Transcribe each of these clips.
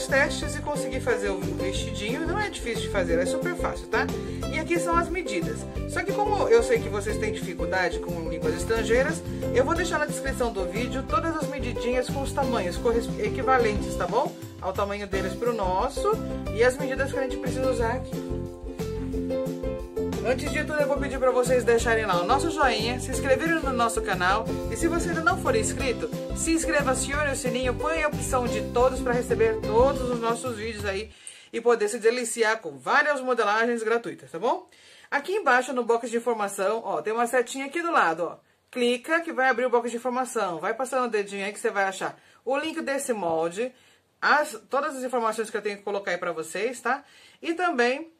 vários testes e consegui fazer o vestidinho, não é difícil de fazer, é super fácil, tá? E aqui são as medidas. Só que como eu sei que vocês têm dificuldade com línguas estrangeiras, eu vou deixar na descrição do vídeo todas as medidinhas com os tamanhos equivalentes, tá bom? Ao tamanho deles pro nosso e as medidas que a gente precisa usar aqui. Antes de tudo, eu vou pedir para vocês deixarem lá o nosso joinha, se inscreverem no nosso canal e se você ainda não for inscrito, se inscreva, acione o sininho, põe a opção de todos para receber todos os nossos vídeos aí e poder se deliciar com várias modelagens gratuitas, tá bom? Aqui embaixo no box de informação, ó, tem uma setinha aqui do lado, ó. Clica que vai abrir o box de informação, vai passando o dedinho aí que você vai achar o link desse molde, as, todas as informações que eu tenho que colocar aí para vocês, tá? E também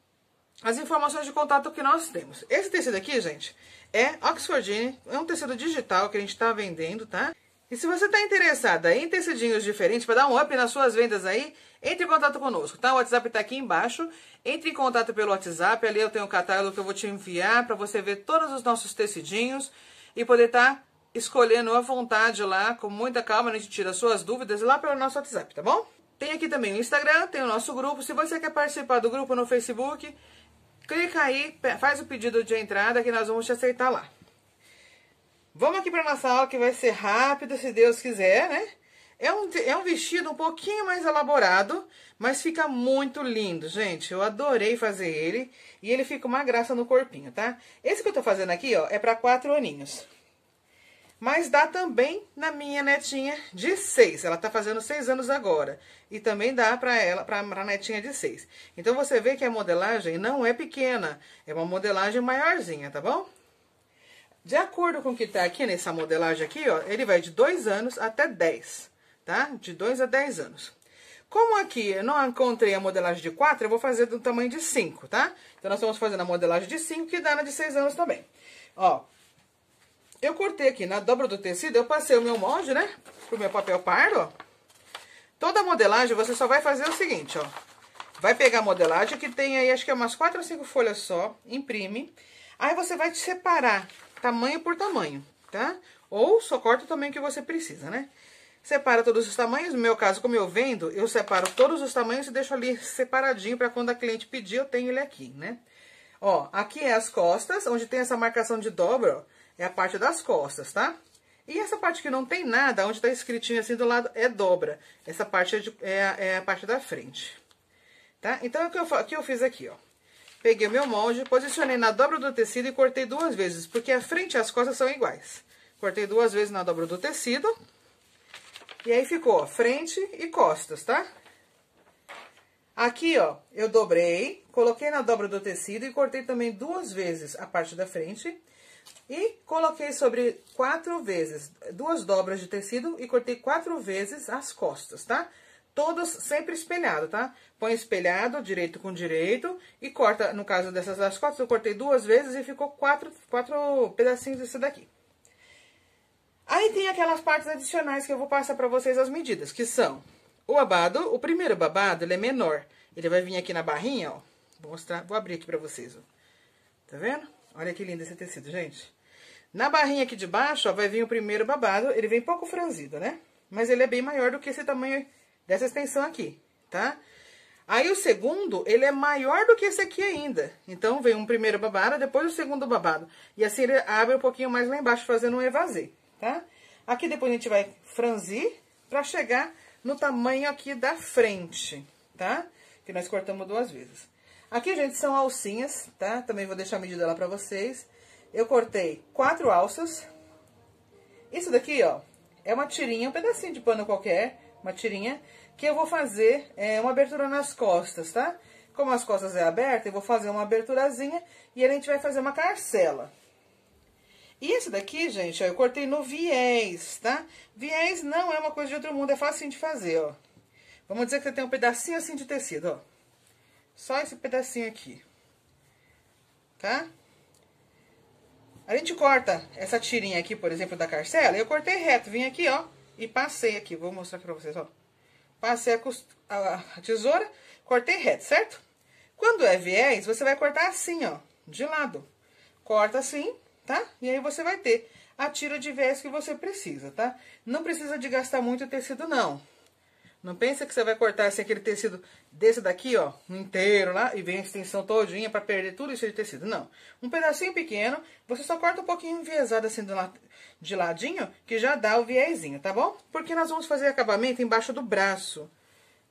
as informações de contato que nós temos. Esse tecido aqui, gente, é Oxfordine, é um tecido digital que a gente está vendendo, tá? E se você está interessada em tecidinhos diferentes, para dar um up nas suas vendas aí, entre em contato conosco, tá? O WhatsApp está aqui embaixo. Entre em contato pelo WhatsApp, ali eu tenho um catálogo que eu vou te enviar para você ver todos os nossos tecidinhos e poder estar tá escolhendo à vontade lá, com muita calma, a gente tira suas dúvidas lá pelo nosso WhatsApp, tá bom? Tem aqui também o Instagram, tem o nosso grupo. Se você quer participar do grupo no Facebook, Clica aí, faz o pedido de entrada que nós vamos te aceitar lá. Vamos aqui para nossa aula que vai ser rápido, se Deus quiser, né? É um, é um vestido um pouquinho mais elaborado, mas fica muito lindo, gente. Eu adorei fazer ele e ele fica uma graça no corpinho, tá? Esse que eu tô fazendo aqui, ó, é para quatro aninhos. Mas dá também na minha netinha de seis. Ela tá fazendo seis anos agora. E também dá para ela, para a netinha de seis. Então você vê que a modelagem não é pequena. É uma modelagem maiorzinha, tá bom? De acordo com o que tá aqui nessa modelagem aqui, ó, ele vai de dois anos até 10, tá? De 2 a 10 anos. Como aqui eu não encontrei a modelagem de 4, eu vou fazer do tamanho de 5, tá? Então, nós estamos fazendo a modelagem de 5, que dá na de 6 anos também. Ó, eu cortei aqui na dobra do tecido, eu passei o meu molde, né? Pro meu papel pardo, ó. Toda modelagem você só vai fazer o seguinte, ó. Vai pegar a modelagem que tem aí, acho que é umas 4 ou 5 folhas só, imprime. Aí você vai te separar tamanho por tamanho, tá? Ou só corta o tamanho que você precisa, né? Separa todos os tamanhos, no meu caso, como eu vendo, eu separo todos os tamanhos e deixo ali separadinho para quando a cliente pedir, eu tenho ele aqui, né? Ó, aqui é as costas, onde tem essa marcação de dobra, ó é a parte das costas, tá? E essa parte que não tem nada, onde tá escritinho assim do lado, é dobra. Essa parte é, de, é, a, é a parte da frente, tá? Então, o que eu, que eu fiz aqui, ó. Peguei o meu molde, posicionei na dobra do tecido e cortei duas vezes, porque a frente e as costas são iguais. Cortei duas vezes na dobra do tecido. E aí ficou, ó, frente e costas, tá? Aqui, ó, eu dobrei, coloquei na dobra do tecido e cortei também duas vezes a parte da frente. E coloquei sobre quatro vezes, duas dobras de tecido e cortei quatro vezes as costas, tá? Todos sempre espelhado, tá? Põe espelhado, direito com direito, e corta, no caso dessas das costas, eu cortei duas vezes e ficou quatro, quatro pedacinhos desse daqui. Aí tem aquelas partes adicionais que eu vou passar pra vocês as medidas, que são o babado, o primeiro babado, ele é menor. Ele vai vir aqui na barrinha, ó. Vou mostrar, vou abrir aqui pra vocês, ó. Tá vendo? Olha que lindo esse tecido, gente. Na barrinha aqui de baixo, ó, vai vir o primeiro babado. Ele vem pouco franzido, né? Mas ele é bem maior do que esse tamanho dessa extensão aqui, tá? Aí o segundo, ele é maior do que esse aqui ainda. Então, vem um primeiro babado, depois o segundo babado. E assim ele abre um pouquinho mais lá embaixo, fazendo um evasê, tá? Aqui depois a gente vai franzir pra chegar no tamanho aqui da frente, tá? Que nós cortamos duas vezes. Aqui, gente, são alcinhas, tá? Também vou deixar a medida lá pra vocês. Eu cortei quatro alças. Isso daqui, ó, é uma tirinha, um pedacinho de pano qualquer, uma tirinha, que eu vou fazer é, uma abertura nas costas, tá? Como as costas é aberta, eu vou fazer uma aberturazinha e a gente vai fazer uma carcela. E esse daqui, gente, ó, eu cortei no viés, tá? Viés não é uma coisa de outro mundo, é fácil de fazer, ó. Vamos dizer que você tem um pedacinho assim de tecido, ó. Só esse pedacinho aqui. Tá? A gente corta essa tirinha aqui, por exemplo, da carcela. Eu cortei reto, vim aqui, ó, e passei aqui. Vou mostrar pra vocês, ó. passei a, a, a tesoura, cortei reto, certo? Quando é viés, você vai cortar assim, ó, de lado. Corta assim, tá? E aí você vai ter a tira de viés que você precisa, tá? Não precisa de gastar muito tecido, não. Não pensa que você vai cortar assim, aquele tecido desse daqui, ó, inteiro lá, e vem a extensão todinha para perder tudo isso de tecido. Não. Um pedacinho pequeno, você só corta um pouquinho enviesado assim de ladinho, que já dá o viezinho, tá bom? Porque nós vamos fazer acabamento embaixo do braço,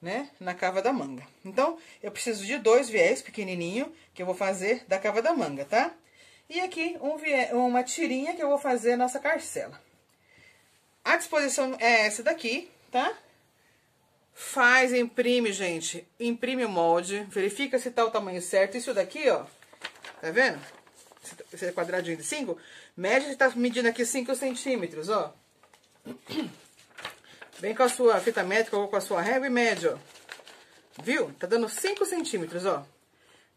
né, na cava da manga. Então, eu preciso de dois viés pequenininho, que eu vou fazer da cava da manga, tá? E aqui um viés, uma tirinha que eu vou fazer nossa carcela. A disposição é essa daqui, tá? Faz, imprime, gente. Imprime o molde. Verifica se tá o tamanho certo. Isso daqui, ó. Tá vendo? Esse é quadradinho de 5. Mede, você tá medindo aqui 5 centímetros, ó. Vem com a sua fita métrica ou com a sua régua e mede, ó. Viu? Tá dando 5 centímetros, ó.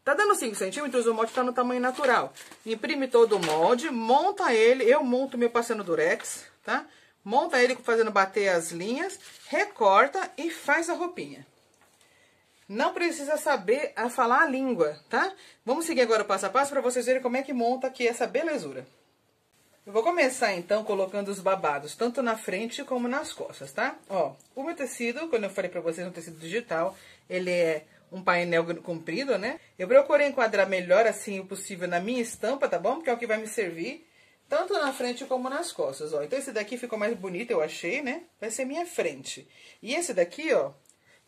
Tá dando 5 centímetros, o molde tá no tamanho natural. Imprime todo o molde, monta ele. Eu monto meu passando durex, tá? Monta ele fazendo bater as linhas, recorta e faz a roupinha. Não precisa saber a falar a língua, tá? Vamos seguir agora o passo a passo para vocês verem como é que monta aqui essa belezura. Eu vou começar então colocando os babados, tanto na frente como nas costas, tá? Ó, o meu tecido, quando eu falei pra vocês, um tecido digital, ele é um painel comprido, né? Eu procurei enquadrar melhor assim o possível na minha estampa, tá bom? Porque é o que vai me servir tanto na frente como nas costas, ó. Então, esse daqui ficou mais bonito, eu achei, né? Vai ser minha frente. E esse daqui, ó,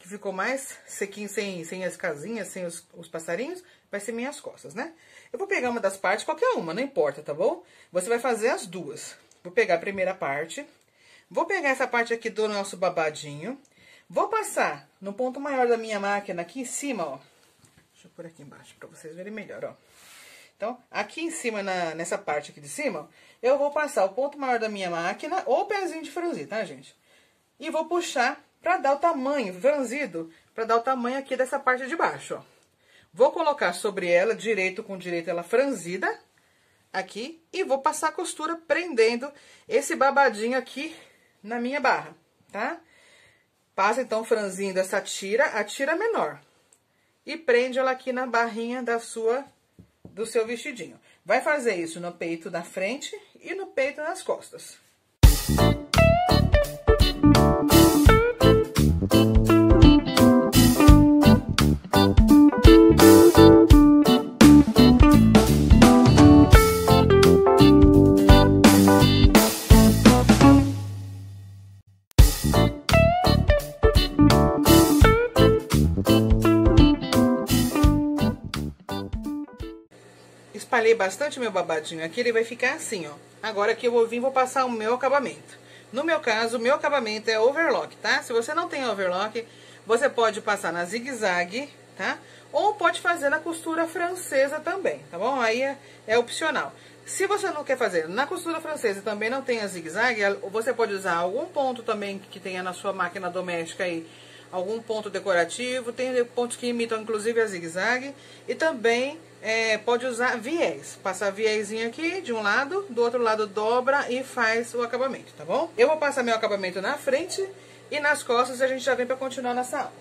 que ficou mais sequinho, sem, sem as casinhas, sem os, os passarinhos, vai ser minhas costas, né? Eu vou pegar uma das partes, qualquer uma, não importa, tá bom? Você vai fazer as duas. Vou pegar a primeira parte, vou pegar essa parte aqui do nosso babadinho, vou passar no ponto maior da minha máquina aqui em cima, ó. Deixa eu pôr aqui embaixo pra vocês verem melhor, ó. Então, aqui em cima, na, nessa parte aqui de cima, eu vou passar o ponto maior da minha máquina, ou o pezinho de franzir, tá, gente? E vou puxar pra dar o tamanho, franzido, pra dar o tamanho aqui dessa parte de baixo, ó. Vou colocar sobre ela, direito com direito, ela franzida, aqui, e vou passar a costura prendendo esse babadinho aqui na minha barra, tá? Passa, então, franzindo essa tira, a tira menor. E prende ela aqui na barrinha da sua do seu vestidinho. Vai fazer isso no peito da frente e no peito nas costas. Espalhei bastante meu babadinho aqui, ele vai ficar assim, ó. Agora que eu vou vir, vou passar o meu acabamento. No meu caso, o meu acabamento é overlock, tá? Se você não tem overlock, você pode passar na zigue-zague, tá? Ou pode fazer na costura francesa também, tá bom? Aí é, é opcional. Se você não quer fazer na costura francesa e também não tem a zigue-zague, você pode usar algum ponto também que tenha na sua máquina doméstica aí, algum ponto decorativo, tem pontos que imitam inclusive a zigue-zague e também é, pode usar viés. Passar viésinho aqui de um lado, do outro lado dobra e faz o acabamento, tá bom? Eu vou passar meu acabamento na frente e nas costas a gente já vem pra continuar nessa aula.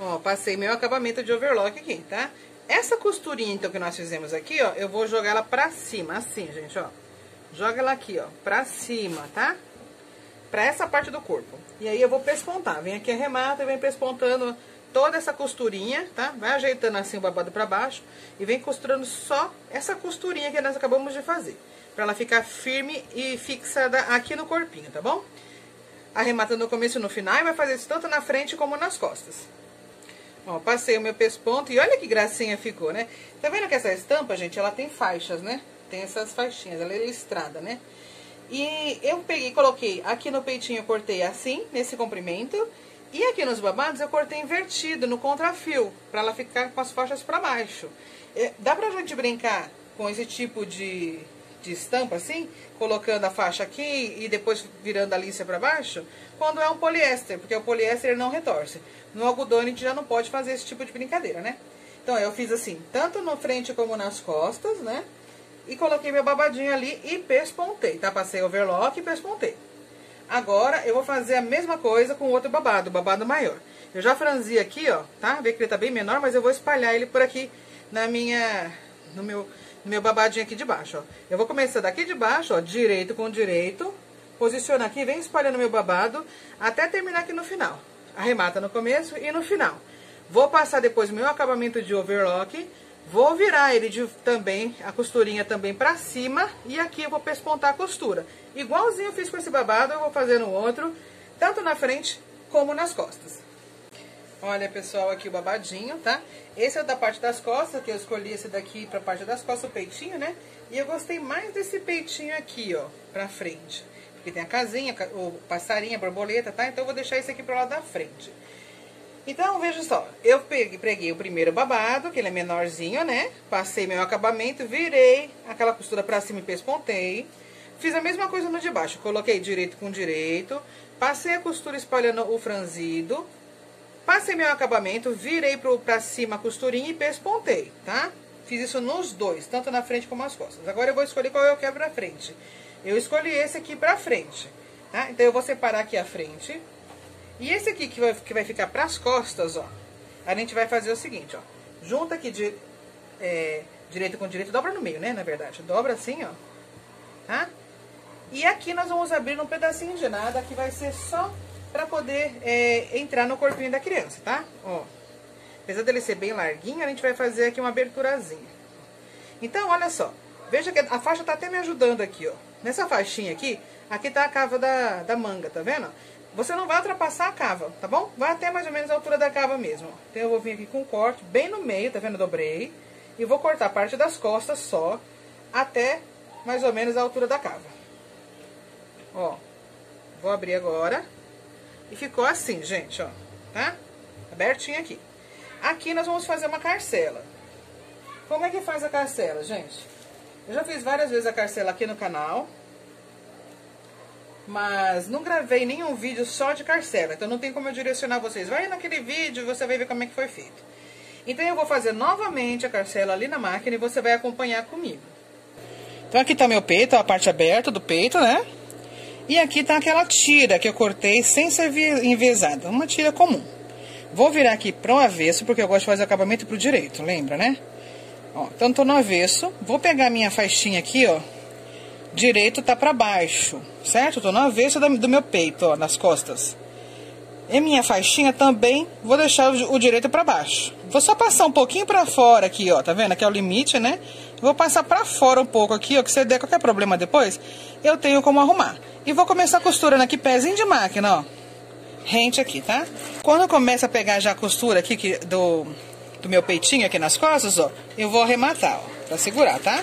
Ó, passei meu acabamento de overlock aqui, tá? Essa costurinha, então, que nós fizemos aqui, ó, eu vou jogar ela pra cima, assim, gente, ó. Joga ela aqui, ó, pra cima, tá? Pra essa parte do corpo. E aí eu vou pespontar. Vem aqui, arremata e vem pespontando toda essa costurinha, tá? Vai ajeitando assim o babado pra baixo e vem costurando só essa costurinha que nós acabamos de fazer. Pra ela ficar firme e fixada aqui no corpinho, tá bom? Arremata no começo e no final e vai fazer isso tanto na frente como nas costas. Ó, passei o meu pesponto e olha que gracinha ficou, né? Tá vendo que essa estampa, gente, ela tem faixas, né? Tem essas faixinhas, ela é listrada, né? E eu peguei, coloquei aqui no peitinho, cortei assim, nesse comprimento. E aqui nos babados eu cortei invertido, no contrafio, para ela ficar com as faixas para baixo. É, dá pra gente brincar com esse tipo de, de estampa assim, colocando a faixa aqui e depois virando a linha para baixo, quando é um poliéster, porque o poliéster não retorce. No algodão a gente já não pode fazer esse tipo de brincadeira, né? Então eu fiz assim, tanto no frente como nas costas, né? E coloquei meu babadinho ali e pespontei, tá? Passei overlock e pespontei. Agora eu vou fazer a mesma coisa com o outro babado, babado maior. Eu já franzi aqui, ó, tá? Vê que ele tá bem menor, mas eu vou espalhar ele por aqui na minha, no meu, no meu babadinho aqui de baixo, ó. Eu vou começar daqui de baixo, ó, direito com direito, posiciona aqui, vem espalhando meu babado até terminar aqui no final. Arremata no começo e no final. Vou passar depois o meu acabamento de overlock, vou virar ele de, também, a costurinha também pra cima, e aqui eu vou pespontar a costura. Igualzinho eu fiz com esse babado, eu vou fazer no outro, tanto na frente como nas costas. Olha, pessoal, aqui o babadinho, tá? Esse é da parte das costas, que eu escolhi esse daqui pra parte das costas, o peitinho, né? E eu gostei mais desse peitinho aqui, ó, pra frente. Porque tem a casinha, o passarinho, a borboleta, tá? Então eu vou deixar esse aqui pro lado da frente. Então, veja só, eu peguei, preguei o primeiro babado, que ele é menorzinho, né? Passei meu acabamento, virei aquela costura pra cima e pespontei. Fiz a mesma coisa no de baixo, coloquei direito com direito, passei a costura espalhando o franzido, Passei meu acabamento, virei pro, pra cima a costurinha e pespontei, tá? Fiz isso nos dois, tanto na frente como nas costas. Agora eu vou escolher qual eu quero pra frente. Eu escolhi esse aqui pra frente, tá? Então eu vou separar aqui a frente. E esse aqui que vai, que vai ficar pras costas, ó. A gente vai fazer o seguinte, ó. Junta aqui de, é, direito com direito, dobra no meio, né, na verdade. Dobra assim, ó. Tá? E aqui nós vamos abrir um pedacinho de nada, que vai ser só para poder é, entrar no corpinho da criança, tá? Ó, apesar dele ser bem larguinho, a gente vai fazer aqui uma aberturazinha. Então, olha só, veja que a faixa tá até me ajudando aqui, ó. Nessa faixinha aqui, aqui tá a cava da, da manga, tá vendo? Você não vai ultrapassar a cava, tá bom? Vai até mais ou menos a altura da cava mesmo. Então eu vou vir aqui com um corte bem no meio, tá vendo? Dobrei. E vou cortar a parte das costas só, até mais ou menos a altura da cava. Ó, vou abrir agora. E ficou assim, gente, ó, tá? Abertinho aqui. Aqui nós vamos fazer uma carcela. Como é que faz a carcela, gente? Eu já fiz várias vezes a carcela aqui no canal. Mas não gravei nenhum vídeo só de carcela. Então não tem como eu direcionar vocês. Vai naquele vídeo e você vai ver como é que foi feito. Então eu vou fazer novamente a carcela ali na máquina e você vai acompanhar comigo. Então aqui tá meu peito, a parte aberta do peito, né? E aqui tá aquela tira que eu cortei sem ser envezada, uma tira comum. Vou virar aqui pro avesso, porque eu gosto de fazer acabamento pro direito, lembra, né? Ó, então tô no avesso, vou pegar minha faixinha aqui, ó, direito tá pra baixo, certo? Tô no avesso do meu peito, ó, nas costas. E minha faixinha também, vou deixar o, direito pra baixo. Vou só passar um pouquinho pra fora aqui, ó, tá vendo? Aqui é o limite, né? Vou passar pra fora um pouco aqui, ó, que se der qualquer problema depois, eu tenho como arrumar. E vou começar costurando aqui, pezinho de máquina, ó. Rente aqui, tá? Quando eu começo a pegar já a costura aqui que, do, do meu peitinho aqui nas costas, ó, eu vou arrematar, ó, pra segurar, tá?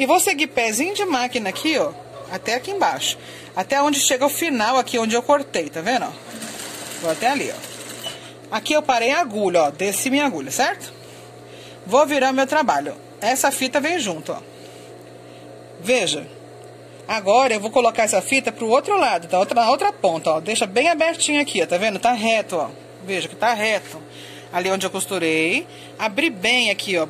E vou seguir pezinho de máquina aqui, ó, até aqui embaixo. Até onde chega o final aqui, onde eu cortei, tá vendo? Vou até ali, ó. Aqui eu parei a agulha, ó, desci minha agulha, certo? Vou virar meu trabalho. Essa fita vem junto, ó. Veja, Agora eu vou colocar essa fita pro outro lado, tá? Outra, na outra ponta, ó. Deixa bem abertinho aqui, ó. Tá vendo? Tá reto, ó. Veja que tá reto. Ali onde eu costurei. Abri bem aqui, ó.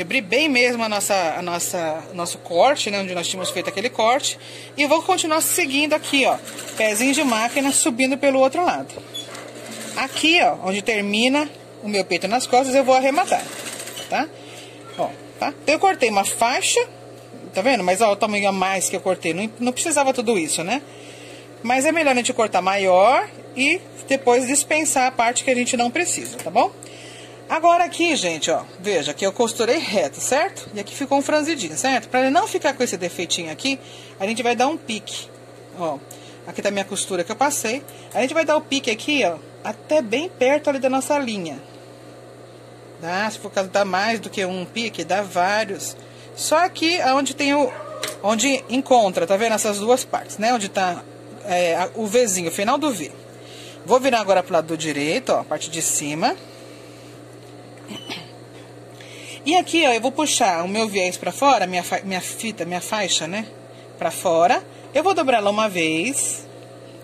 Abri bem mesmo a nossa, a nossa, nosso corte, né? Onde nós tínhamos feito aquele corte. E vou continuar seguindo aqui, ó. Pezinho de máquina subindo pelo outro lado. Aqui, ó, onde termina o meu peito nas costas, eu vou arrematar, tá? Ó, tá? Então eu cortei uma faixa Tá vendo? Mas ó, o tamanho a mais que eu cortei. Não, não precisava tudo isso, né? Mas é melhor a gente cortar maior e depois dispensar a parte que a gente não precisa, tá bom? Agora aqui, gente, ó, veja que eu costurei reto, certo? E aqui ficou um franzidinho, certo? Pra ele não ficar com esse defeitinho aqui, a gente vai dar um pique, ó. Aqui tá minha costura que eu passei. A gente vai dar o pique aqui, ó, até bem perto ali da nossa linha. Tá? Se for caso dar mais do que um pique, dá vários. Só aqui onde tem o. Onde encontra, tá vendo? Essas duas partes, né? Onde tá é, o Vzinho, o final do V. Vou virar agora pro lado do direito, ó, a parte de cima. E aqui, ó, eu vou puxar o meu viés pra fora, minha, minha fita, minha faixa, né? Pra fora. Eu vou dobrar ela uma vez.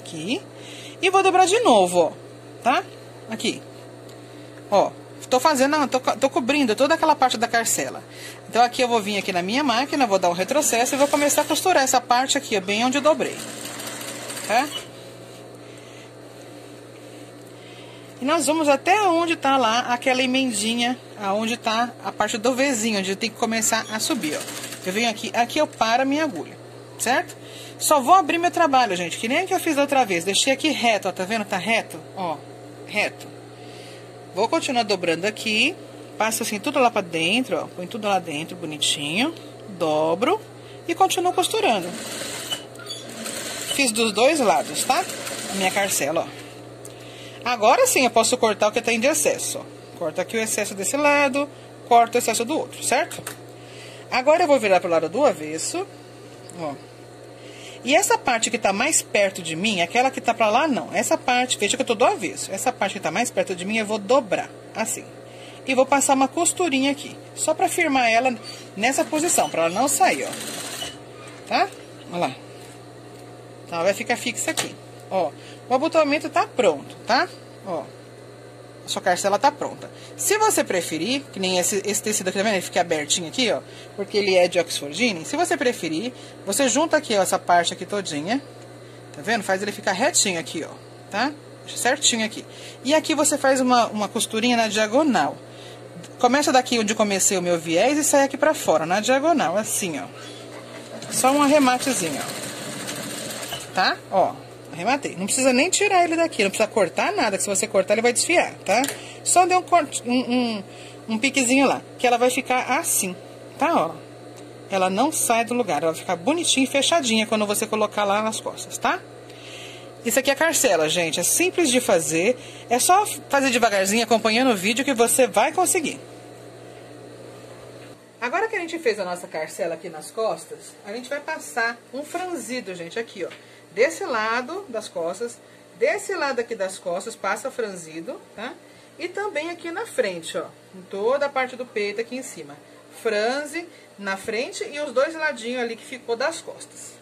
Aqui. E vou dobrar de novo, ó. Tá? Aqui. Ó. Tô fazendo, tô, tô cobrindo toda aquela parte da carcela. Então aqui eu vou vir aqui na minha máquina, vou dar um retrocesso e vou começar a costurar essa parte aqui, bem onde eu dobrei. Tá? E nós vamos até onde tá lá aquela emendinha, aonde tá a parte do vizinho, onde tem que começar a subir, ó. Eu venho aqui, aqui eu paro a minha agulha, certo? Só vou abrir meu trabalho, gente, que nem que eu fiz da outra vez. Deixei aqui reto, ó, tá vendo? Tá reto, ó, reto. Vou continuar dobrando aqui, passo assim tudo lá pra dentro, ó, põe tudo lá dentro, bonitinho, dobro e continuo costurando. Fiz dos dois lados, tá? A minha carcela, ó. Agora sim eu posso cortar o que tem de excesso. Corta aqui o excesso desse lado, corta o excesso do outro, certo? Agora eu vou virar pro lado do avesso, ó. E essa parte que tá mais perto de mim, aquela que tá pra lá, não. Essa parte, veja que eu tô do avesso. Essa parte que tá mais perto de mim, eu vou dobrar, assim. E vou passar uma costurinha aqui, só pra firmar ela nessa posição, pra ela não sair, ó. Tá? Olha lá. Então, vai ficar fixa aqui. Ó, o abotoamento tá pronto, tá? Ó, a sua carcela tá pronta. Se você preferir, que nem esse, esse tecido aqui, tá vendo? Ele fica abertinho aqui, ó, porque ele é de Oxfordine. Se você preferir, você junta aqui, ó, essa parte aqui todinha, tá vendo? Faz ele ficar retinho aqui, ó, tá? Certinho aqui. E aqui você faz uma, uma costurinha na diagonal. Começa daqui onde comecei o meu viés e sai aqui pra fora, na diagonal, assim, ó. Só um arrematezinho, ó. Tá? Ó, arrematei. Não precisa nem tirar ele daqui, não precisa cortar nada, que se você cortar ele vai desfiar, tá? Só deu um, corte, um, um, um piquezinho lá, que ela vai ficar assim, tá? Ó, ela não sai do lugar, ela vai ficar bonitinha e fechadinha quando você colocar lá nas costas, tá? Isso aqui é carcela, gente, é simples de fazer, é só fazer devagarzinho, acompanhando o vídeo que você vai conseguir. Agora que a gente fez a nossa carcela aqui nas costas, a gente vai passar um franzido, gente, aqui, ó desse lado das costas, desse lado aqui das costas, passa franzido, tá? E também aqui na frente, ó, em toda a parte do peito aqui em cima. Franze na frente e os dois ladinhos ali que ficou das costas.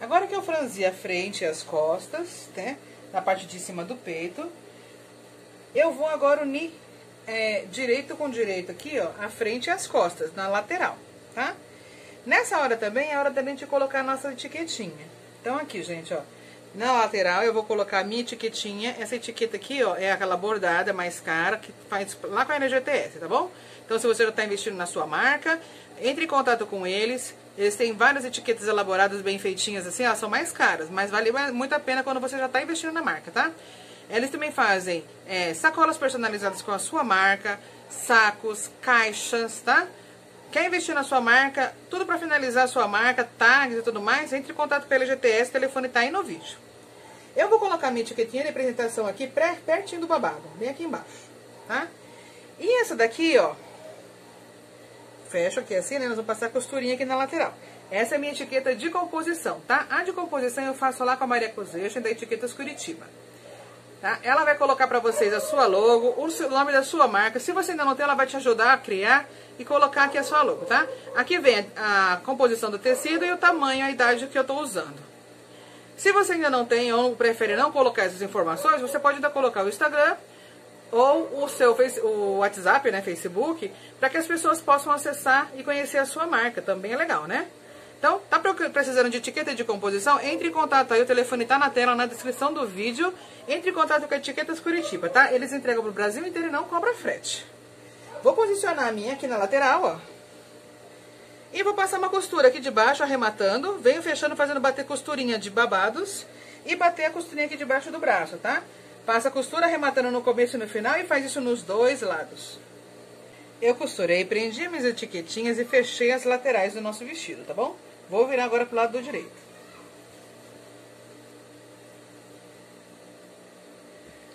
Agora que eu franzi a frente e as costas, né, na parte de cima do peito, eu vou agora unir é, direito com direito aqui, ó, a frente e as costas, na lateral, tá? Nessa hora também é hora da gente colocar a nossa etiquetinha. Então, aqui, gente, ó. Na lateral eu vou colocar a minha etiquetinha. Essa etiqueta aqui, ó, é aquela bordada mais cara que faz lá com a NGTS, tá bom? Então, se você já está investindo na sua marca, entre em contato com eles. Eles têm várias etiquetas elaboradas, bem feitinhas, assim, elas são mais caras, mas vale muito a pena quando você já está investindo na marca, tá? Eles também fazem é, sacolas personalizadas com a sua marca, sacos, caixas, tá? Quer investir na sua marca? Tudo para finalizar a sua marca, tags e tudo mais? Entre em contato pela GTS, o telefone tá aí no vídeo. Eu vou colocar minha etiquetinha de apresentação aqui pertinho do babado, bem aqui embaixo, tá? E essa daqui, ó, fecho aqui assim, né? Nós vamos passar a costurinha aqui na lateral. Essa é a minha etiqueta de composição, tá? A de composição eu faço lá com a Maria Cozeixa da Etiquetas Curitiba. Tá? Ela vai colocar para vocês a sua logo, o nome da sua marca. Se você ainda não tem, ela vai te ajudar a criar e colocar aqui a sua logo, tá? Aqui vem a composição do tecido e o tamanho, a idade que eu estou usando. Se você ainda não tem ou prefere não colocar essas informações, você pode ainda colocar o Instagram ou o seu face, o WhatsApp, né, Facebook, para que as pessoas possam acessar e conhecer a sua marca. Também é legal, né? Então, tá precisando de etiqueta de composição? Entre em contato aí, o telefone tá na tela, na descrição do vídeo. Entre em contato com a Etiquetas Curitiba, tá? Eles entregam pro Brasil inteiro e não cobra frete. Vou posicionar a minha aqui na lateral, ó. E vou passar uma costura aqui de baixo, arrematando. Venho fechando, fazendo bater costurinha de babados. E bater a costurinha aqui debaixo do braço, tá? Passa a costura arrematando no começo e no final e faz isso nos dois lados. Eu costurei, prendi minhas etiquetinhas e fechei as laterais do nosso vestido, tá bom? Vou virar agora pro lado do direito.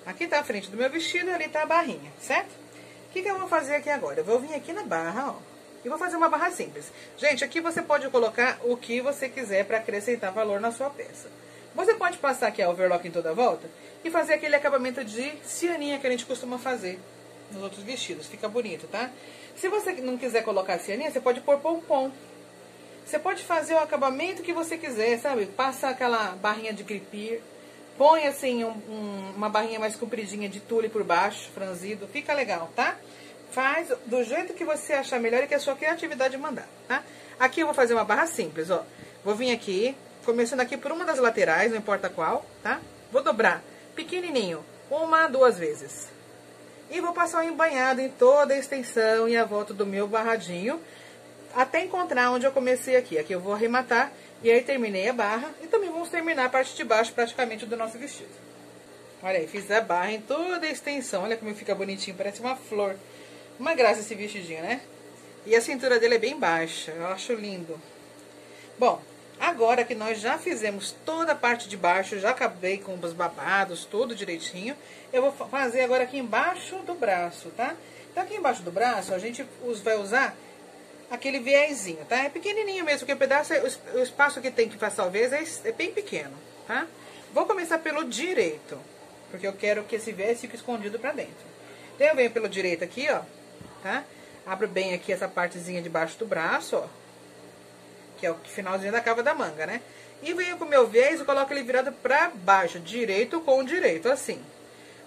Aqui tá a frente do meu vestido e ali tá a barrinha, certo? O que, que eu vou fazer aqui agora? Eu vou vir aqui na barra, ó. E vou fazer uma barra simples. Gente, aqui você pode colocar o que você quiser para acrescentar valor na sua peça. Você pode passar aqui a overlock em toda a volta e fazer aquele acabamento de cianinha que a gente costuma fazer nos outros vestidos. Fica bonito, tá? Se você não quiser colocar cianinha, você pode pôr pompom. Você pode fazer o acabamento que você quiser, sabe? Passa aquela barrinha de gripir, põe assim um, um, uma barrinha mais compridinha de tule por baixo, franzido, fica legal, tá? Faz do jeito que você achar melhor e que a sua criatividade mandar, tá? Aqui eu vou fazer uma barra simples, ó. Vou vir aqui, começando aqui por uma das laterais, não importa qual, tá? Vou dobrar pequenininho uma, duas vezes. E vou passar um embanhado em toda a extensão e a volta do meu barradinho, até encontrar onde eu comecei aqui. Aqui eu vou arrematar e aí terminei a barra e também vamos terminar a parte de baixo praticamente do nosso vestido. Olha aí, fiz a barra em toda a extensão. Olha como fica bonitinho, parece uma flor. Uma graça esse vestidinho, né? E a cintura dele é bem baixa, eu acho lindo. Bom, agora que nós já fizemos toda a parte de baixo, já acabei com os babados, tudo direitinho, eu vou fazer agora aqui embaixo do braço, tá? Então aqui embaixo do braço a gente vai usar aquele viésinho, tá? É pequenininho mesmo, porque o pedaço, o espaço que tem que passar o viés é, é bem pequeno, tá? Vou começar pelo direito, porque eu quero que esse viés fique escondido pra dentro. Então eu venho pelo direito aqui, ó, tá? Abro bem aqui essa partezinha de baixo do braço, ó. Que é o finalzinho da cava da manga, né? E venho com o meu viés e coloco ele virado pra baixo, direito com direito, assim.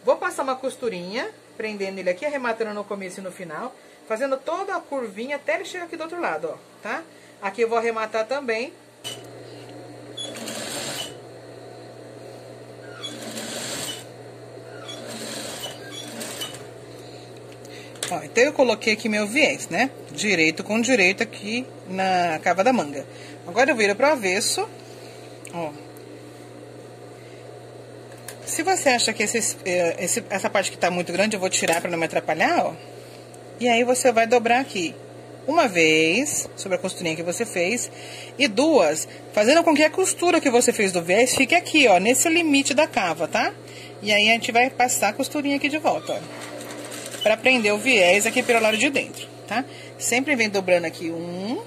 Vou passar uma costurinha, prendendo ele aqui, arrematando no começo e no final, fazendo toda a curvinha até ele chegar aqui do outro lado, ó, tá? Aqui eu vou arrematar também. Ó, então eu coloquei aqui meu viés, né? Direito com direito aqui na cava da manga. Agora eu viro pro avesso, ó. Se você acha que esse, eh, esse, essa parte que tá muito grande eu vou tirar pra não me atrapalhar, ó. E aí você vai dobrar aqui uma vez sobre a costurinha que você fez e duas, fazendo com que a costura que você fez do viés fique aqui, ó, nesse limite da cava, tá? E aí a gente vai passar a costurinha aqui de volta, ó para prender o viés aqui pelo lado de dentro, tá? Sempre vem dobrando aqui um,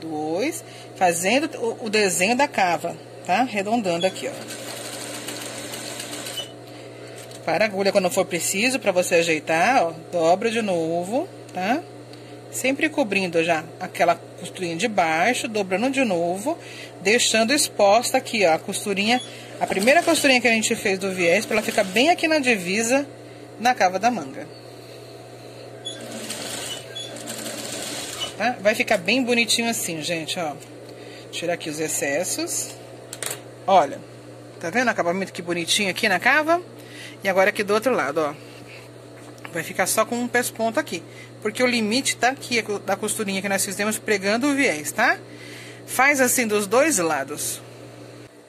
dois, fazendo o desenho da cava, tá? Arredondando aqui, ó. Para a agulha quando for preciso, para você ajeitar, ó, dobra de novo, tá? Sempre cobrindo já aquela costurinha de baixo, dobrando de novo, deixando exposta aqui, ó, a costurinha, a primeira costurinha que a gente fez do viés, para ela ficar bem aqui na divisa, na cava da manga. tá? Vai ficar bem bonitinho assim, gente, ó. Tirar aqui os excessos. Olha, tá vendo o acabamento que bonitinho aqui na cava? E agora aqui do outro lado, ó. Vai ficar só com um pesponto aqui. Porque o limite tá aqui, da costurinha que nós fizemos pregando o viés, tá? Faz assim dos dois lados.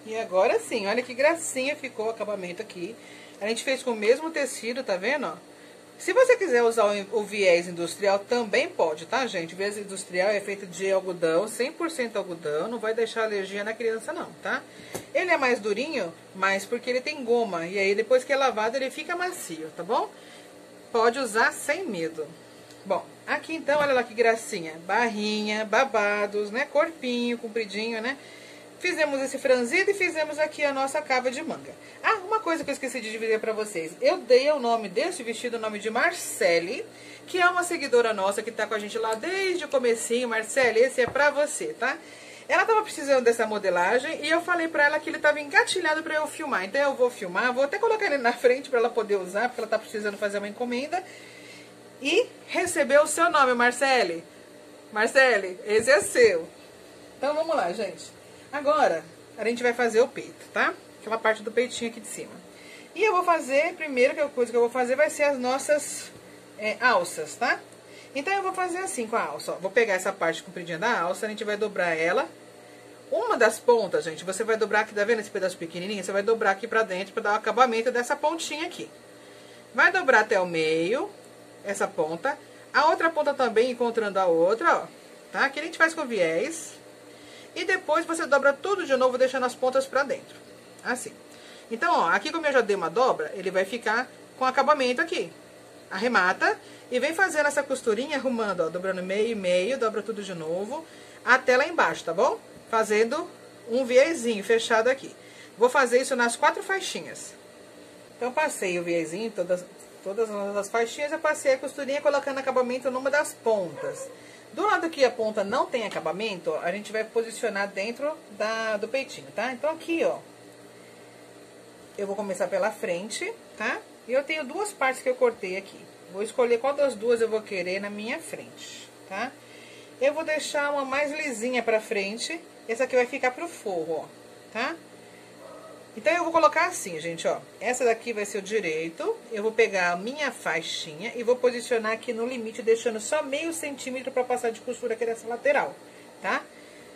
E agora sim, olha que gracinha ficou o acabamento aqui. A gente fez com o mesmo tecido, tá vendo, ó? Se você quiser usar o viés industrial, também pode, tá, gente? O viés industrial é feito de algodão, 100% algodão, não vai deixar alergia na criança, não, tá? Ele é mais durinho, mas porque ele tem goma, e aí depois que é lavado ele fica macio, tá bom? Pode usar sem medo. Bom, aqui então, olha lá que gracinha, barrinha, babados, né, corpinho, compridinho, né? Fizemos esse franzido e fizemos aqui a nossa cava de manga. Ah, uma coisa que eu esqueci de dividir para vocês. Eu dei o nome desse vestido, o nome de Marcele, que é uma seguidora nossa que tá com a gente lá desde o comecinho. Marcele, esse é pra você, tá? Ela tava precisando dessa modelagem e eu falei pra ela que ele tava engatilhado pra eu filmar. Então eu vou filmar, vou até colocar ele na frente pra ela poder usar, porque ela tá precisando fazer uma encomenda. E recebeu o seu nome, Marcele. Marcele, esse é seu. Então vamos lá, gente. Agora, a gente vai fazer o peito, tá? Aquela parte do peitinho aqui de cima. E eu vou fazer, primeiro que coisa que eu vou fazer vai ser as nossas é, alças, tá? Então eu vou fazer assim com a alça, ó. Vou pegar essa parte compridinha da alça, a gente vai dobrar ela. Uma das pontas, gente, você vai dobrar aqui, tá vendo esse pedaço pequenininho? Você vai dobrar aqui pra dentro pra dar o acabamento dessa pontinha aqui. Vai dobrar até o meio, essa ponta. A outra ponta também encontrando a outra, ó. Tá? Aqui a gente faz com viés. E depois você dobra tudo de novo, deixando as pontas pra dentro. Assim. Então, ó, aqui como eu já dei uma dobra, ele vai ficar com acabamento aqui. Arremata e vem fazendo essa costurinha, arrumando, ó, dobrando meio e meio, dobra tudo de novo, até lá embaixo, tá bom? Fazendo um viezinho fechado aqui. Vou fazer isso nas quatro faixinhas. Então, passei o viezinho, todas, todas as faixinhas, eu passei a costurinha colocando acabamento numa das pontas. Do lado que a ponta não tem acabamento, a gente vai posicionar dentro da, do peitinho, tá? Então aqui, ó, eu vou começar pela frente, tá? E eu tenho duas partes que eu cortei aqui. Vou escolher qual das duas eu vou querer na minha frente, tá? Eu vou deixar uma mais lisinha pra frente. Essa aqui vai ficar pro forro, ó, tá? Então, eu vou colocar assim, gente, ó. Essa daqui vai ser o direito. Eu vou pegar a minha faixinha e vou posicionar aqui no limite, deixando só meio centímetro pra passar de costura aqui nessa lateral, tá?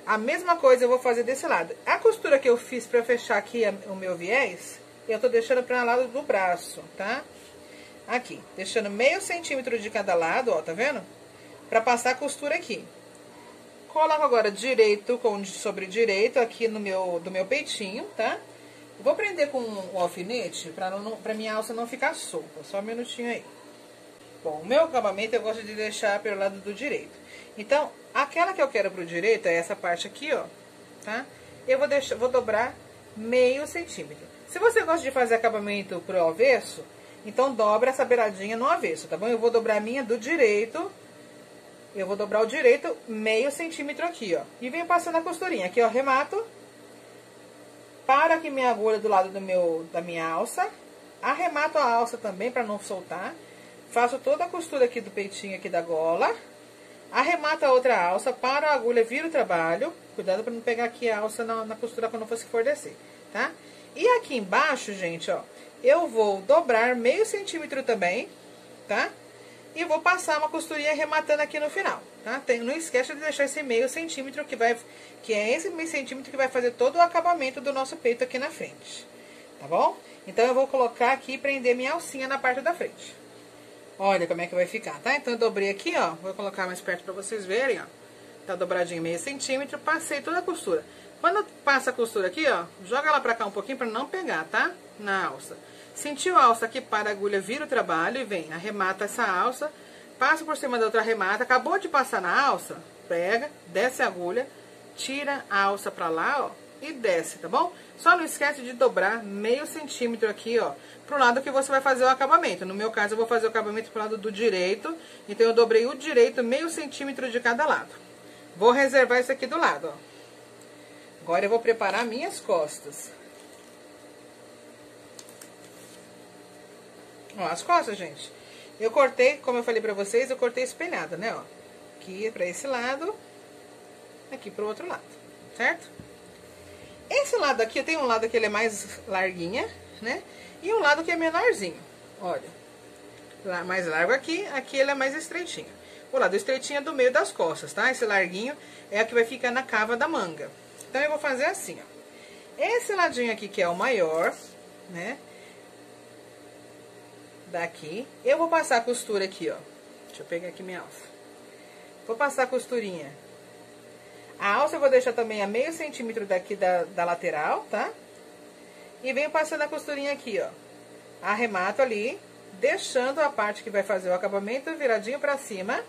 A mesma coisa eu vou fazer desse lado. A costura que eu fiz pra fechar aqui o meu viés, eu tô deixando pra lado do braço, tá? Aqui, deixando meio centímetro de cada lado, ó, tá vendo? Pra passar a costura aqui. Coloco agora direito com sobre direito aqui no meu, do meu peitinho, tá? Vou prender com o alfinete pra minha alça não ficar solta. Só um minutinho aí. Bom, o meu acabamento eu gosto de deixar pelo lado do direito. Então, aquela que eu quero pro direito é essa parte aqui, ó, tá? Eu vou, deixar, vou dobrar meio centímetro. Se você gosta de fazer acabamento pro avesso, então dobra essa beiradinha no avesso, tá bom? Eu vou dobrar a minha do direito, eu vou dobrar o direito meio centímetro aqui, ó. E venho passando a costurinha. Aqui, ó, remato para aqui minha agulha do lado do meu, da minha alça. Arremato a alça também para não soltar. Faço toda a costura aqui do peitinho aqui da gola. Arremato a outra alça, para a agulha, vira o trabalho. Cuidado para não pegar aqui a alça na, na costura quando você for descer, tá? E aqui embaixo, gente, ó, eu vou dobrar meio centímetro também, tá? E vou passar uma costurinha arrematando aqui no final, tá? Tem, não esqueça de deixar esse meio centímetro que vai, que é esse meio centímetro que vai fazer todo o acabamento do nosso peito aqui na frente, tá bom? Então, eu vou colocar aqui e prender minha alcinha na parte da frente. Olha como é que vai ficar, tá? Então, eu dobrei aqui, ó, vou colocar mais perto pra vocês verem, ó. Tá dobradinho meio centímetro, passei toda a costura. Quando passa a costura aqui, ó, joga ela pra cá um pouquinho pra não pegar, tá? Na alça. Sentiu a alça aqui para a agulha, vira o trabalho e vem, arremata essa alça, passa por cima da outra arremata, acabou de passar na alça, pega, desce a agulha, tira a alça pra lá, ó, e desce, tá bom? Só não esquece de dobrar meio centímetro aqui, ó, pro lado que você vai fazer o acabamento. No meu caso, eu vou fazer o acabamento pro lado do direito, então eu dobrei o direito meio centímetro de cada lado. Vou reservar isso aqui do lado, ó. Agora eu vou preparar minhas costas. Ó, as costas, gente. Eu cortei, como eu falei pra vocês, eu cortei espelhada, né, ó. Aqui pra esse lado, aqui pro outro lado, certo? Esse lado aqui, eu tenho um lado que ele é mais larguinha, né? E um lado que é menorzinho, olha. Mais largo aqui, aqui ele é mais estreitinho. O lado estreitinho é do meio das costas, tá? Esse larguinho é o que vai ficar na cava da manga. Então, eu vou fazer assim, ó. Esse ladinho aqui, que é o maior, né? Daqui. Eu vou passar a costura aqui, ó. Deixa eu pegar aqui minha alça. Vou passar a costurinha. A alça eu vou deixar também a meio centímetro daqui da, da lateral, tá? E venho passando a costurinha aqui, ó. Arremato ali, deixando a parte que vai fazer o acabamento viradinho pra cima.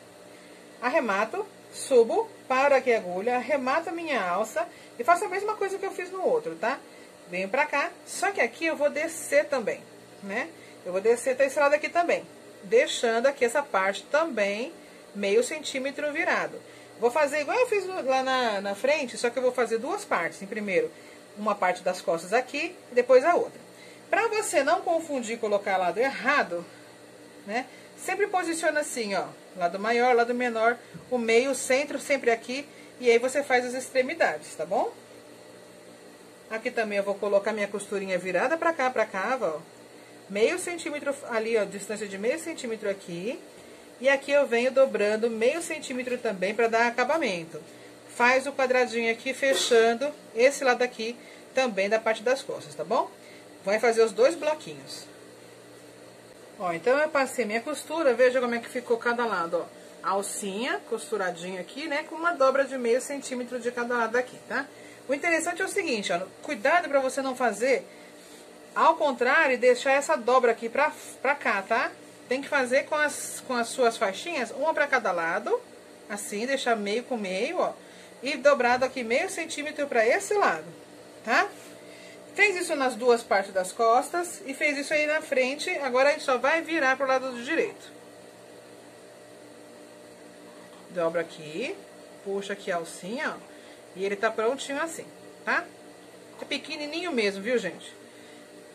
Arremato, subo, paro aqui a agulha, arremato a minha alça e faço a mesma coisa que eu fiz no outro, tá? Venho pra cá, só que aqui eu vou descer também, né? Eu vou descer desse lado aqui também, deixando aqui essa parte também meio centímetro virado. Vou fazer igual eu fiz lá na, na frente, só que eu vou fazer duas partes. Em primeiro, uma parte das costas aqui e depois a outra. Pra você não confundir e colocar lado errado, né? Sempre posiciona assim, ó. Lado maior, lado menor, o meio, o centro sempre aqui. E aí você faz as extremidades, tá bom? Aqui também eu vou colocar minha costurinha virada pra cá, pra cá, ó meio centímetro ali, ó, distância de meio centímetro aqui. E aqui eu venho dobrando meio centímetro também para dar acabamento. Faz o quadradinho aqui, fechando esse lado aqui também da parte das costas, tá bom? Vai fazer os dois bloquinhos. Ó, então eu passei minha costura, veja como é que ficou cada lado, ó. Alcinha, costuradinha aqui, né, com uma dobra de meio centímetro de cada lado aqui, tá? O interessante é o seguinte, ó, cuidado para você não fazer ao contrário, deixar essa dobra aqui pra, pra cá, tá? Tem que fazer com as, com as suas faixinhas, uma pra cada lado. Assim, deixar meio com meio, ó. E dobrado aqui meio centímetro pra esse lado, tá? Fez isso nas duas partes das costas e fez isso aí na frente. Agora a gente só vai virar pro lado do direito. Dobra aqui, puxa aqui a alcinha, ó. E ele tá prontinho assim, tá? É pequenininho mesmo, viu, gente?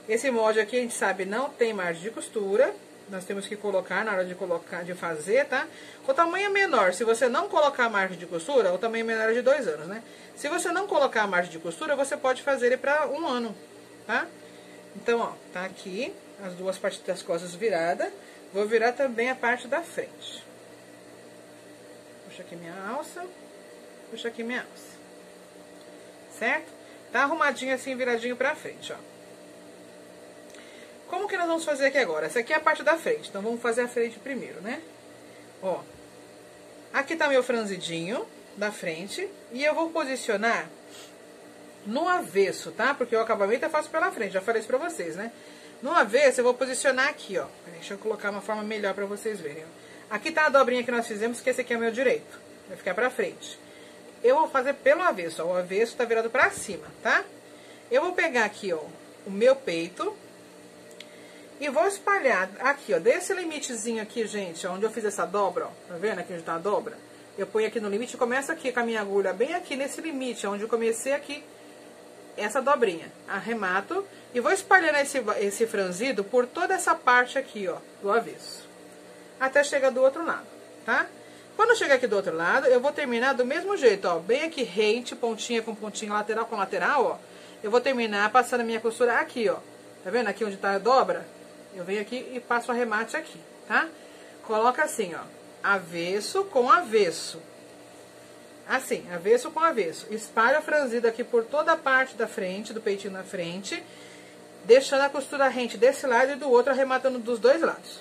Esse molde aqui, a gente sabe, não tem margem de costura. Nós temos que colocar na hora de colocar, de fazer, tá? O tamanho menor. Se você não colocar margem de costura, o tamanho menor é de dois anos, né? Se você não colocar a margem de costura, você pode fazer ele para um ano, tá? Então, ó, tá aqui as duas partes das costas viradas. Vou virar também a parte da frente. Puxa aqui minha alça. Puxa aqui minha alça. Certo? Tá arrumadinho assim, viradinho pra frente, ó. Como que nós vamos fazer aqui agora? Essa aqui é a parte da frente, então vamos fazer a frente primeiro, né? Ó, aqui tá meu franzidinho da frente e eu vou posicionar no avesso, tá? Porque o acabamento é fácil pela frente, já falei isso pra vocês, né? No avesso eu vou posicionar aqui, ó. Deixa eu colocar uma forma melhor pra vocês verem. Aqui tá a dobrinha que nós fizemos, que esse aqui é o meu direito. Vai ficar pra frente. Eu vou fazer pelo avesso, ó. O avesso tá virado pra cima, tá? Eu vou pegar aqui, ó, o meu peito e vou espalhar aqui, ó, desse limitezinho aqui, gente, onde eu fiz essa dobra, ó. Tá vendo aqui onde tá a dobra? Eu ponho aqui no limite e começo aqui com a minha agulha bem aqui nesse limite, onde eu comecei aqui essa dobrinha. Arremato e vou espalhando esse, esse franzido por toda essa parte aqui, ó, do avesso. Até chegar do outro lado, tá? Quando chegar aqui do outro lado, eu vou terminar do mesmo jeito, ó. Bem aqui rente, pontinha com pontinha, lateral com lateral, ó. Eu vou terminar passando a minha costura aqui, ó. Tá vendo aqui onde tá a dobra? Eu venho aqui e passo o arremate aqui, tá? Coloca assim, ó. Avesso com avesso. Assim, avesso com avesso. Espalha a franzida aqui por toda a parte da frente, do peitinho na frente. Deixando a costura rente desse lado e do outro, arrematando dos dois lados.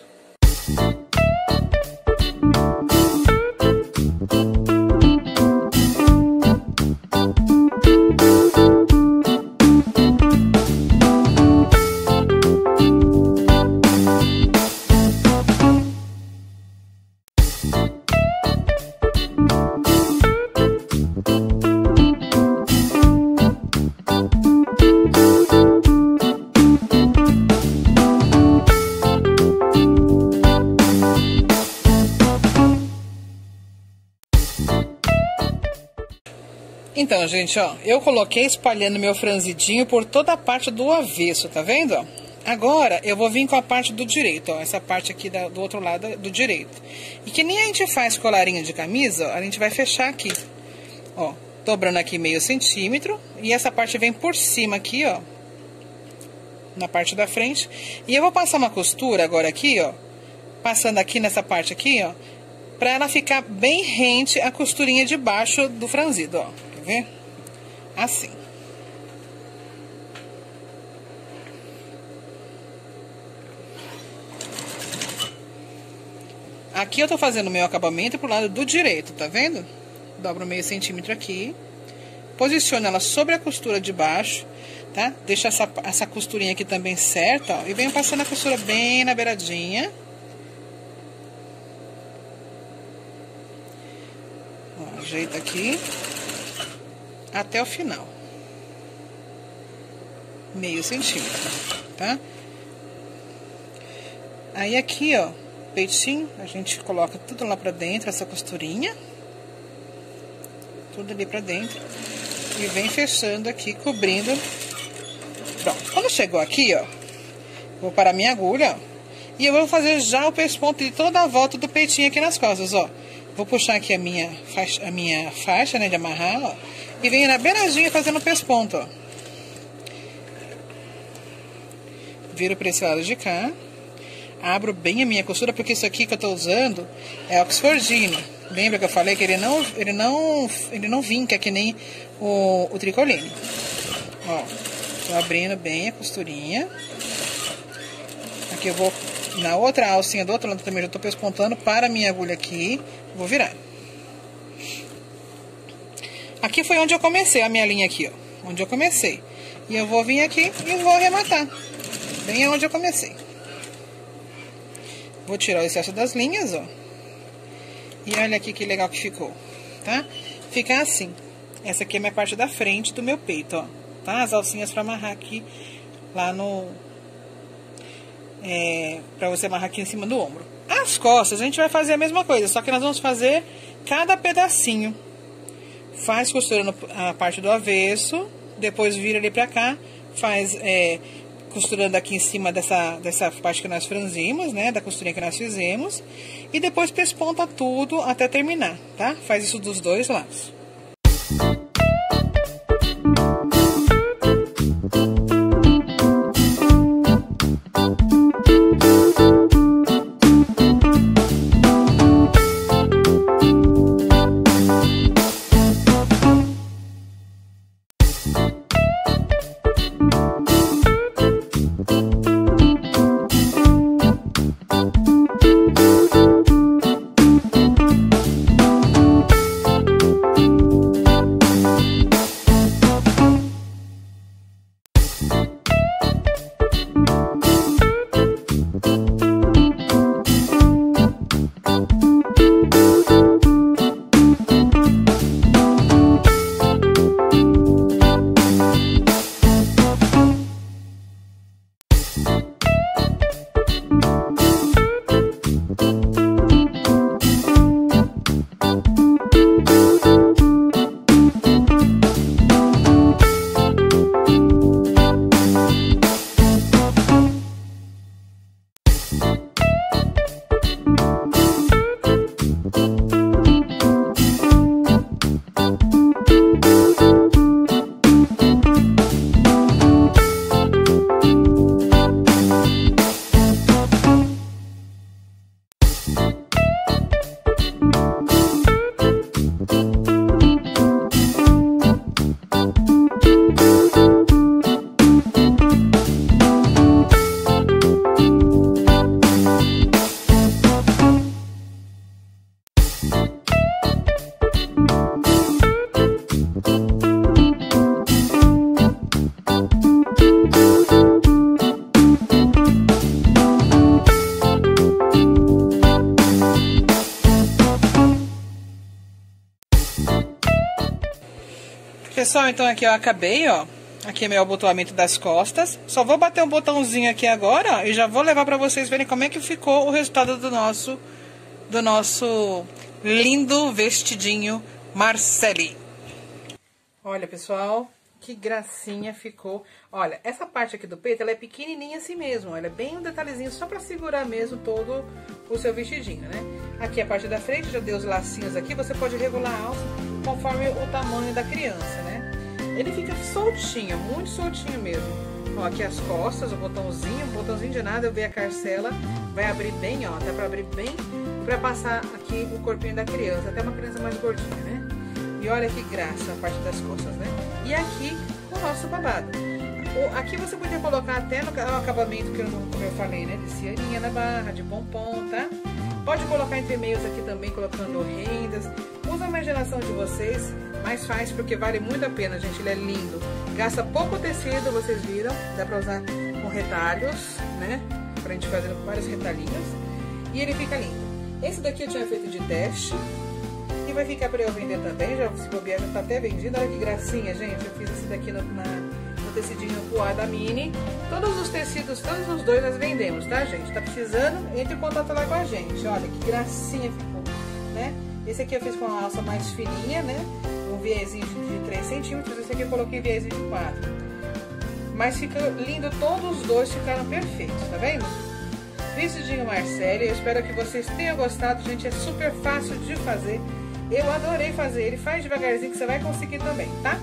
Então, gente, ó, eu coloquei espalhando meu franzidinho por toda a parte do avesso, tá vendo? Agora, eu vou vir com a parte do direito, ó, essa parte aqui da, do outro lado do direito. E que nem a gente faz colarinho de camisa, ó, a gente vai fechar aqui, ó, dobrando aqui meio centímetro. E essa parte vem por cima aqui, ó, na parte da frente. E eu vou passar uma costura agora aqui, ó, passando aqui nessa parte aqui, ó, pra ela ficar bem rente a costurinha de baixo do franzido, ó ver? Assim. Aqui eu tô fazendo o meu acabamento pro lado do direito, tá vendo? Dobro meio centímetro aqui. Posiciono ela sobre a costura de baixo, tá? Deixa essa, essa costurinha aqui também certa, ó. E venho passando a costura bem na beiradinha. Ajeita aqui até o final. Meio centímetro, tá? Aí aqui, ó, peitinho, a gente coloca tudo lá pra dentro, essa costurinha. Tudo ali pra dentro. E vem fechando aqui, cobrindo. Pronto. Quando chegou aqui, ó, vou parar minha agulha, ó. E eu vou fazer já o pesponto de toda a volta do peitinho aqui nas costas, ó. Vou puxar aqui a minha faixa, a minha faixa né, de amarrar, ó. E venho na beiradinha fazendo o pesponto, ó. Viro para esse lado de cá. Abro bem a minha costura, porque isso aqui que eu tô usando é Oxfordino. Lembra que eu falei que ele não, ele não, ele não vinca que nem o, o tricoline. Ó, tô abrindo bem a costurinha. Aqui eu vou na outra alcinha do outro lado também já tô pespontando para a minha agulha aqui. Vou virar. Aqui foi onde eu comecei, a minha linha aqui, ó. Onde eu comecei. E eu vou vir aqui e vou arrematar. Bem onde eu comecei. Vou tirar o excesso das linhas, ó. E olha aqui que legal que ficou, tá? Fica assim. Essa aqui é minha parte da frente do meu peito, ó. Tá? As alcinhas pra amarrar aqui lá no... É, pra você amarrar aqui em cima do ombro. As costas, a gente vai fazer a mesma coisa, só que nós vamos fazer cada pedacinho faz costura na parte do avesso, depois vira ali pra cá, faz é, costurando aqui em cima dessa, dessa parte que nós franzimos, né, da costurinha que nós fizemos, e depois pesponta tudo até terminar, tá? Faz isso dos dois lados. Pessoal, então aqui eu acabei, ó. Aqui é meu abotoamento das costas. Só vou bater um botãozinho aqui agora, ó, e já vou levar pra vocês verem como é que ficou o resultado do nosso, do nosso lindo vestidinho Marceli. Olha, pessoal, que gracinha ficou. Olha, essa parte aqui do peito, ela é pequenininha assim mesmo. Ela é bem um detalhezinho só pra segurar mesmo todo o seu vestidinho, né? Aqui a parte da frente, já deu os lacinhos aqui. Você pode regular a alça conforme o tamanho da criança, né? Ele fica soltinho, muito soltinho mesmo. Ó, aqui as costas, o botãozinho, um botãozinho de nada, eu vi a carcela, vai abrir bem, ó, dá pra abrir bem pra passar aqui o corpinho da criança, até uma criança mais gordinha, né? E olha que graça a parte das costas, né? E aqui o nosso babado. O, aqui você podia colocar até no acabamento que eu, como eu falei, né? De cianinha na barra, de pompom, tá? Pode colocar entre meios aqui também, colocando rendas. Usa a imaginação de vocês, mas faz porque vale muito a pena, gente. Ele é lindo. Gasta pouco tecido, vocês viram. Dá pra usar com retalhos, né? Pra gente fazer vários retalhinhos. E ele fica lindo. Esse daqui eu tinha feito de teste. E vai ficar pra eu vender também. Já, se bobear, já tá até vendido. Olha que gracinha, gente. Eu fiz esse daqui no, na, tecidinho poá da Mini. Todos os tecidos, todos os dois nós vendemos, tá, gente? Tá precisando? Entre em contato lá com a gente. Olha que gracinha ficou, né? Esse aqui eu fiz com uma alça mais fininha, né? Um viezinho de 3 centímetros. Esse aqui eu coloquei viezinho de 4. Mas fica lindo, todos os dois ficaram perfeitos, tá vendo? Vestidinho Marcele, eu espero que vocês tenham gostado, gente, é super fácil de fazer. Eu adorei fazer ele, faz devagarzinho que você vai conseguir também, tá?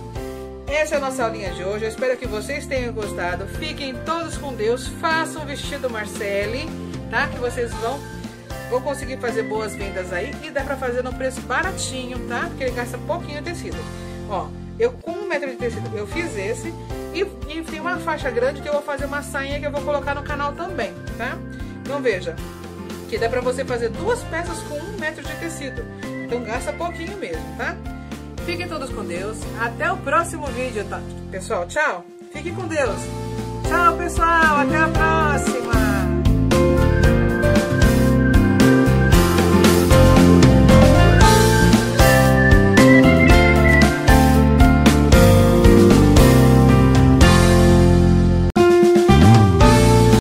Essa é a nossa aulinha de hoje, eu espero que vocês tenham gostado. Fiquem todos com Deus, façam o vestido Marcele, tá? Que vocês vão Vou conseguir fazer boas vendas aí e dá pra fazer no preço baratinho, tá? Porque ele gasta pouquinho tecido. Ó, eu com um metro de tecido, eu fiz esse e, e tem uma faixa grande que eu vou fazer uma sainha que eu vou colocar no canal também, tá? Então veja, que dá pra você fazer duas peças com um metro de tecido. Então gasta pouquinho mesmo, tá? Fiquem todos com Deus. Até o próximo vídeo, tá? Pessoal, tchau. Fiquem com Deus. Tchau, pessoal. Até a próxima.